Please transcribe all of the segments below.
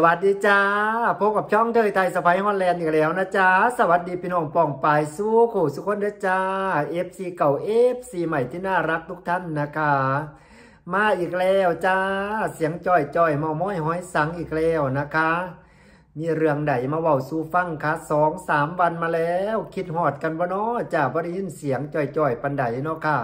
สวัสดีจ้า พบกับช่องเทยไทยสไปฮอลแลนด์อีกแล้วนะจ้า สวัสดีพี่น้องป่องปายสู้ขู่สุขคนเด้อจ้า FC เก่า FC ใหม่ที่น่ารักทุกท่านนะคะ มาอีกแล้วจ้า เสียงจ้อยจ้อยเมาม้อยห้อยสังอีกแล้วนะคะ มีเรื่องใดมาเว้าสู่ฟังคะสองสามวันมาแล้ว คิดหอดกันบ่เนาะจ้าบ่ได้ยินเสียงจ้อยจ้อยปันใดเนาะค่ะ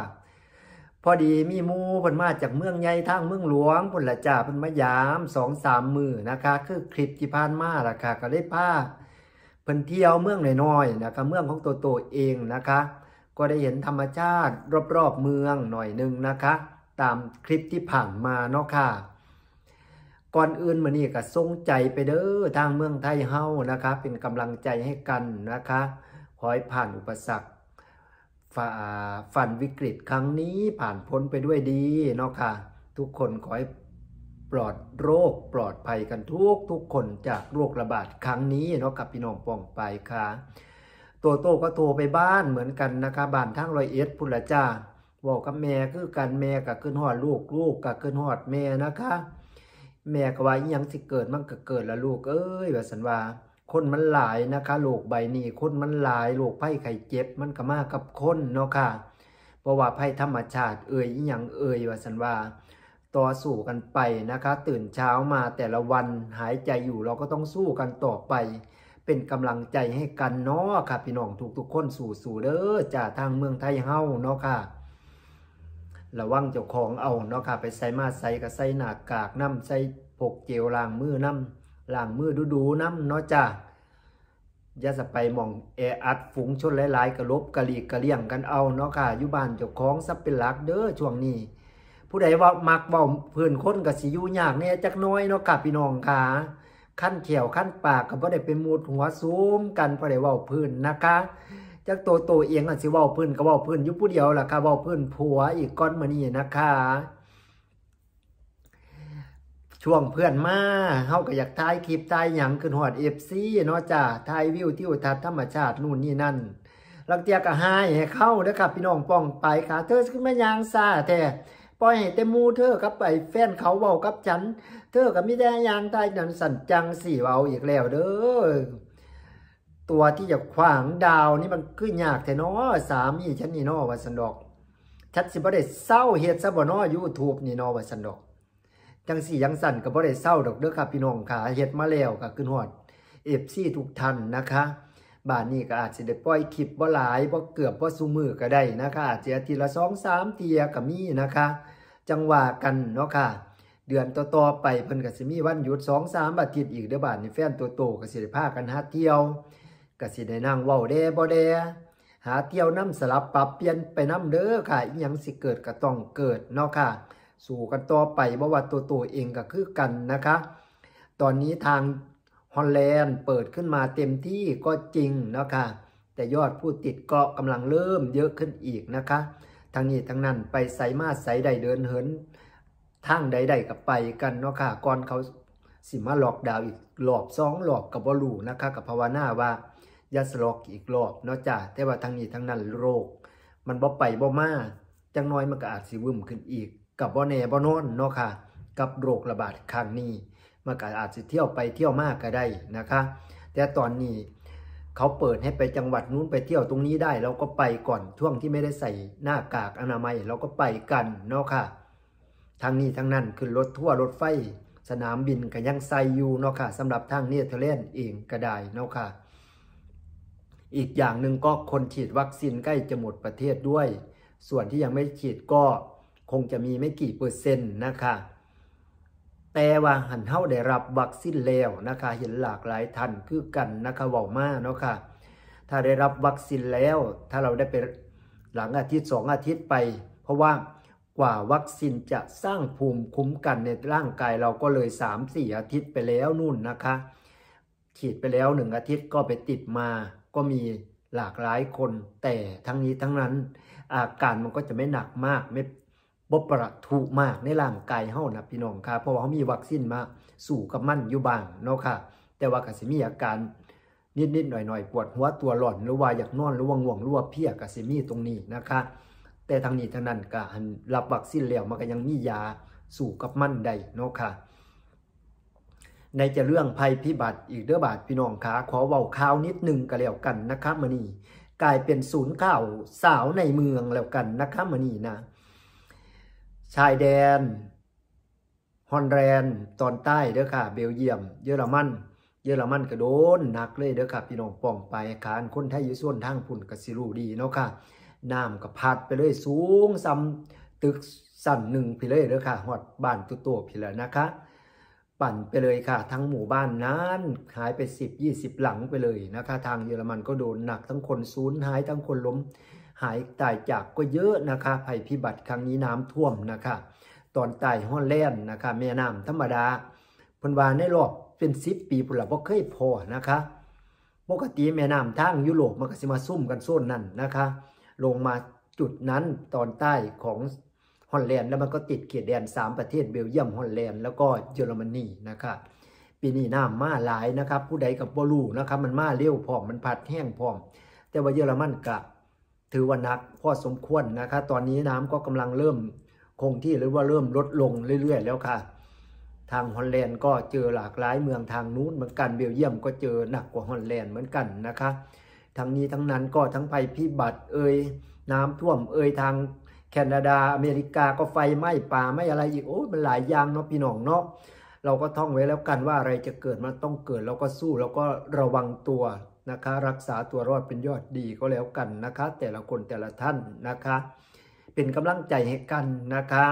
พอดีมีมูเพิ่นมาจากเมืองใหญ่ทางเมืองหลวงพุ่นละจ้าเพิ่นมายามสองสามมือนะคะ คือคลิปที่ผ่านมาล่ะค่ะก็เลยพาเพิ่นเที่ยวเมืองน้อยๆนะคะเมืองของตัวโตเองนะคะ ก็ได้เห็นธรรมชาติรอบๆเมืองหน่อยหนึงนะคะ ตามคลิปที่ผ่านมาเนาะค่ะก่อนอื่นมื้อนี้ก็ทรงใจไปเด้อทางเมืองไทยเฮานะคะ เป็นกำลังใจให้กันนะคะขอให้ผ่านอุปสรรค ฝ่าฟันวิกฤตครั้งนี้ผ่านพ้นไปด้วยดีเนาะค่ะ ทุกคนขอให้ปลอดโรคปลอดภัยกันทุกทุกคนจากโรคระบาดครั้งนี้เนาะกับพี่น้องป้องไปค่ะตัวโตก็โทรไปบ้านเหมือนกันนะคะบ้านทั้งรอยเอ็ดพุนละจ้าบอกกับแม่คือกันแม่กับขึ้นหอดลูกลูกกับขึ้นหอดแม่นะคะ แม่ก็ว่ายังสิเกิดมันก็เกิดละลูกเอ้ยว่าสันว่า คนมันหลายนะคะโรคใบนี้คนมันหลายโรคไข้ไข้เจ็บ มันก็มากับคนเนาะค่ะเพราะว่าภัยธรรมชาติเอ่ยอีหยังเอ่ยว่าสันว่าต่อสู้กันไปนะคะ ตื่นเช้ามาแต่ละวันหายใจอยู่เราก็ต้องสู้กันต่อไป เป็นกำลังใจให้กันเนาะค่ะพี่น้องทุกๆคนสู่สู่เด้อจากทางเมืองไทยเฮาเนาะค่ะระวังเจ้าของเอาเนาะค่ะไปใส่มาใส่กับใส่หน้ากากน้ำใส่พกเจลล้างมือน้ำ ล้างมือดูๆน้ำเนาะจ้าอย่าสไปมองแออัดฝูงชนหลายๆกระลบกระลีกกระเลี่ยงกันเอาเนาะค่ะอยู่บ้านเจ้าของซับเป็นหลักเด้อช่วงนี้ ผู้ใดว่ามักว้าเพื่อนคนก็สิยู่ยากแน่จักน้อยเนาะค่ะพี่น้องค่ะขั้นเขียวขั้นปากก็บ่ได้เป็นมูดหัวซูมกันบ่ได้ว้าพื้นนะคะจักโตโตเอียงอะสิว้าพื้นก็เว้าพื้นอยู่ผู้เดียวล่ะค่ะว้าพื้นผัวอีกก้อนมื้อนี้นะคะ ช่วงเพื่อนมาเฮาก็อยากถ่ายคลิปถ่ายหยังขึ้นฮอด FC เนาะจ้าถ่ายวิวทิวทัศน์ธรรมชาตินู่นนี่นั่นลังเตียก็หายให้เข้าเด้อครับพี่น้องป้องไปค่ะ เธอขึ้นมายางซาแท้ปล่อยให้แต่มูเธอกับไปแฟนเขาเว้ากับฉัน เธอก็มีแต่ยางถ่ายนั่นสั่นจังสี่เว้าอีกแล้วเด้อตัวที่จะขวางดาวนี่มันคือยากแท้เนาะสามีฉันนี่นาะว่าซั่นดอก ชัดสิบ่ได้เศร้าเฮ็ดซะบ่นาะ YouTube นี่นาะว่าซั่นดอก จังสี่ยังสั่นก็บ่ได้เศร้าดอกเด้อครับพี่น้องค่ะเฮ็ดมาแล้วก็ขึ้นฮอด FC ทุกท่านนะคะบ้านนี้ก็อาจสิได้ปล่อยคลิปบ่หลายบ่เกือบบ่ซุมือก็ได้นะคะอาจจะอาทิตย์ละ2 3เทียก็มีนะคะ จังหว่ากันเนาะค่ะ เดือนต่อๆไปเพิ่นก็สิมีวันหยุด2 3อาทิตย์อีกเด้อบ้านนี้แฟนตัวโตก็สิได้พากันหาเที่ยวก็สิได้นั่งเว้าแด่บ่แด่หาเที่ยวนํสลับปรับเปลี่ยนไปนํเด้อค่ะอีหยังสิเกิดก็ต้องเกิดเนาะค่ะ สู่กันต่อไปเพราะว่าตัวตัวเองก็คือกันนะคะ ตอนนี้ทางฮอลแลนด์เปิดขึ้นมาเต็มที่ก็จริงนะคะแต่ยอดผู้ติดก็กำลังเริ่มเยอะขึ้นอีกนะคะทางนี้ทางนั้นไปใส่มาใส่ใดเดินเหินทางใดๆกับไปกันเนาะค่ะก่อนเขาสิมาหลอกดาวอีกรอบสองรอบกับบอลูนะคะกับภาวนาว่ายาสลอกอีกรอบเนาะจ้าแต่ว่าทางนี้ทางนั้นโรค มันบ่ไปบ่มาจังน้อยมันก็อาจสิวึมขึ้นอีก กับบ่แน่บ่นอนเนาะค่ะ กับโรคระบาดครั้งนี้มันก็อาจจะเที่ยวไปเที่ยวมากก็ได้นะคะ แต่ตอนนี้เขาเปิดให้ไปจังหวัดนู้นไปเที่ยวตรงนี้ได้เราก็ไปก่อนช่วงที่ไม่ได้ใส่หน้ากากอนามัยเราก็ไปกันเนาะค่ะทางนี้ทางนั้นขึ้นรถทั่วรถไฟ สนามบินก็ยังใส่อยู่เนาะค่ะสำหรับทางเนเธอร์แลนด์เองก็ได้เนาะค่ะ อีกอย่างหนึ่งก็คนฉีดวัคซีนใกล้จะหมดประเทศด้วย ส่วนที่ยังไม่ฉีดก็ คงจะมีไม่กี่เปอร์เซ็นต์นะคะแต่ว่าหันเฮาได้รับวัคซีนแล้วนะคะเห็นหลากหลายท่านคือกันนะคะว้ามาเนาะค่ะถ้าได้รับวัคซีนแล้ว ถ้าเราได้ไปหลังอาทิตย์สองอาทิตย์ไป เพราะว่ากว่าวัคซีนจะสร้างภูมิคุ้มกันในร่างกายเราก็เลย3-4อาทิตย์ไปแล้วนู่นนะคะ ฉีดไปแล้วหนึ่งอาทิตย์ก็ไปติดมาก็มีหลากหลายคน แต่ทั้งนี้ทั้งนั้นอาการมันก็จะไม่หนักมากไม่ บประทุมากในร่างกายเฮานะพี่น้องค่ะเพราะว่าเขามีวัคซีนมาสู่กับมันอยู่บ้างเนาะค่ะ แต่ว่าก็สิมีอาการนิดๆหน่อยๆปวดหัวตัวหลอนหรือว่าอยากนอนหรือว่าง่วงหรือว่าเพียก็สิมีตรงนี้นะคะ แต่ทางนี้ทางนั้นก็หันรับวัคซีนแล้วมันก็ยังมียาสู่กับมันได้เนาะค่ะในจะเรื่องภัยพิบัติอีกเด้อบาทพี่น้องขาขอเว้าข่าวนิดนึงก็แล้วกันนะครับมื้อนี้กลายเป็นศูนย์ข่าวสาวในเมืองแล้วกันนะครับมื้อนี้นะ ชายแดน ฮอนแลนตอนใต้เด้อค่ะ เบลเยียม เยอรมัน เยอรมันก็โดนหนักเลยเด้อค่ะ พี่น้องป้องไปคานคนไทยอยู่ส่วนทางพุ่นก็สิรูดีเนาะค่ะน้ำก็พัดไปเลยสูงซ้ำตึกสั่นหนึ่งพี่เลยเด้อค่ะฮอดบ้านตัวโตพี่แล้วนะคะ ปั่นไปเลยค่ะ ทั้งหมู่บ้านนั้นหายไป 10 20 หลังไปเลยนะคะ ทางเยอรมันก็โดนหนักทั้งคนสูญหายทั้งคนล้ม หายตายจากก็เยอะนะคะภัยพิบัติครั้งนี้น้ำท่วมนะคะ ตอนใต้ฮอลแลนด์นะคะแม่น้ำธรรมดาเพิ่นว่าในรอบเป็น10ปีพุ่นละบ่เคยพอนะคะปกติแม่น้ำทางยุโรปมันก็สิมาซุ่มกันโซนนั้นนะคะ ลงมาจุดนั้นตอนใต้ของฮอลแลนด์แล้วมันก็ติดเขตแดน 3 ประเทศเบลเยียมฮอลแลนด์แล้วก็เยอรมนีนะคะปีนี้น้ำมาหลายนะครับ ผู้ใดกะบ่รู้นะครับมันมาเร็วพร้อมมันพัดแฮงพร้อม แต่ว่าเยอรมันกะ ถือว่าหนักพอสมควรนะคะ ตอนนี้น้ำก็กำลังเริ่มคงที่หรือว่าเริ่มลดลงเรื่อย ๆ แล้วค่ะ ทางฮอลแลนด์ก็เจอหลากหลายเมืองทางนู้นเหมือนกันเบลเยียมก็เจอหนักกว่าฮอลแลนด์เหมือนกันนะคะ ทั้งนี้ทั้งนั้นก็ทั้งภัยพิบัติเอ่ยน้ำท่วมเอ่ยทางแคนาดาอเมริกาก็ไฟไหม้ป่าไม่อะไรอีกโอ้มันหลายอย่างเนาะพี่น้องเนาะเราก็ท่องไว้แล้วกันว่าอะไรจะเกิดมันต้องเกิดแล้วก็สู้แล้วก็ระวังตัว นะคะ รักษาตัวรอดเป็นยอดดีก็แล้วกันนะคะ แต่ละคนแต่ละท่านนะคะ เป็นกำลังใจให้กันนะคะ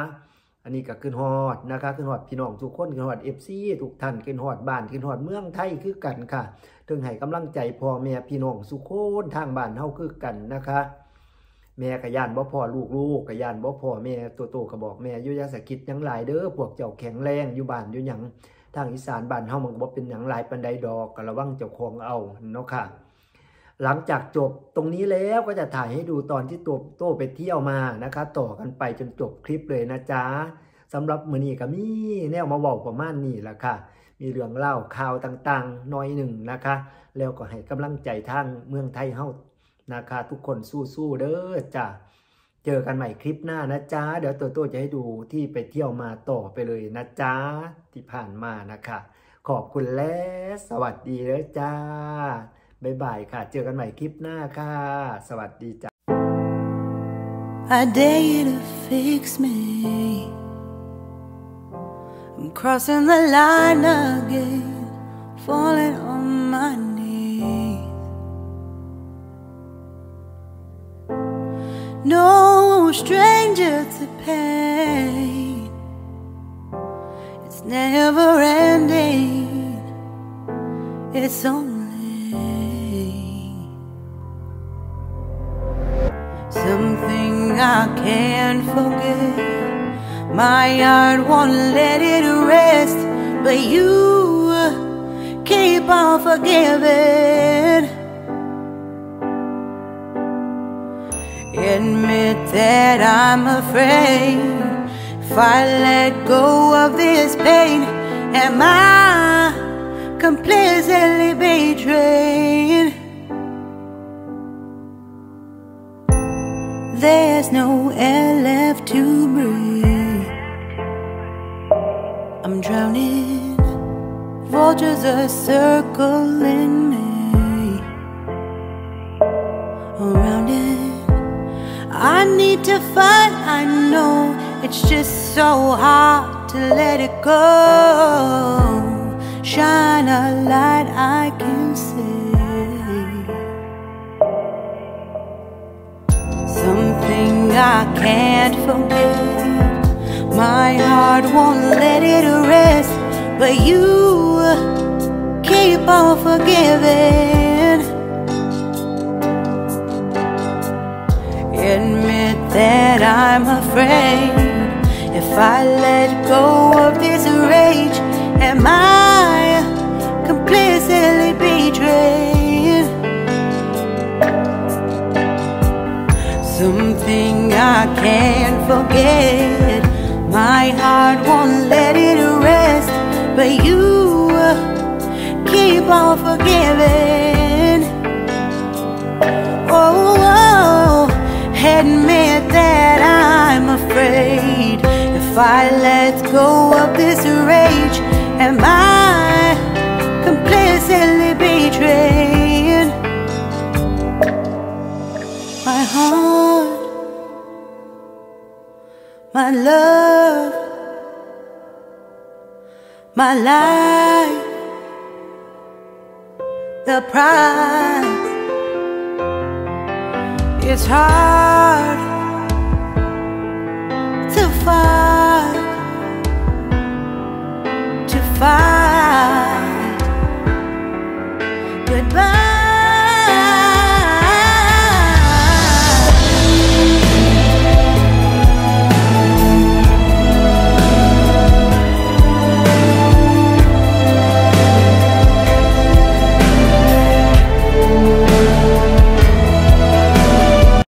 อันนี้ก็ขึ้นฮอดนะคะขึ้นฮอดพี่น้องทุกคนขึ้นฮอดเอฟซีทุกท่านขึ้นฮอดบ้านขึ้นฮอดเมืองไทยคือกันค่ะถึงให้กำลังใจพ่อแม่พี่น้องสุโคนทางบ้านเฮาคือกันนะคะแม่กะยานบ่พ่อลูกลูกกะยานบ่พ่อแม่ตัวโตก็บอกแม่อยู่ยาสะคิดยังหลายเด้อพวกเจ้าแข็งแรงอยู่บ้านอยู่หยัง ทางอีสานบ้านเฮามันก็บ่เป็นหยังหลายปานใดดอกก็ระวังเจ้าของเอาเนาะค่ะ หลังจากจบตรงนี้แล้วก็จะถ่ายให้ดูตอนที่ตัวโตไปเที่ยวมานะคะ ต่อกันไปจนจบคลิปเลยนะจ๊ะสำหรับมื้อนี้ก็มีแนวมาเว้าประมาณนี้แหละค่ะ มีเรื่องเล่าข่าวต่างๆน้อยหนึ่งนะคะ แล้วก็ให้กำลังใจทางเมืองไทยเฮานะคะ ทุกคนสู้ๆเด้อจ้ะ เจอกันใหม่คลิปหน้านะจ๊ะ เดี๋ยวตัวโตจะให้ดูที่ไปเที่ยวมาต่อไปเลยนะจ๊ะ ที่ผ่านมานะคะ ขอบคุณและสวัสดีเด้อจ้าบ๊ายบายค่ะ เจอกันใหม่คลิปหน้าค่ะ สวัสดีจ้า I dare you to fix me. I'm crossing the line again, falling on my knees. Stranger to pain, it's never ending, it's only something I can't forget. My heart won't let it rest, but you keep on forgiving. Admit that I'm afraid if I let go of this pain, am I completely betrayed? There's no air left to breathe. I'm drowning. Vultures are circling me. I need to fight. I know it's just so hard to let it go. Shine a light I can see. Something I can't forget. My heart won't let it rest, but you keep on forgiving. That I'm afraid if I let go of this rage, am I completely betrayed? Something I can't forget. My heart won't let it rest, but you keep on forgiving. Oh, oh, that If I let go of this rage, am I complicitly betrayed? My heart, my love, my life, the prize. It's hard to find, to find.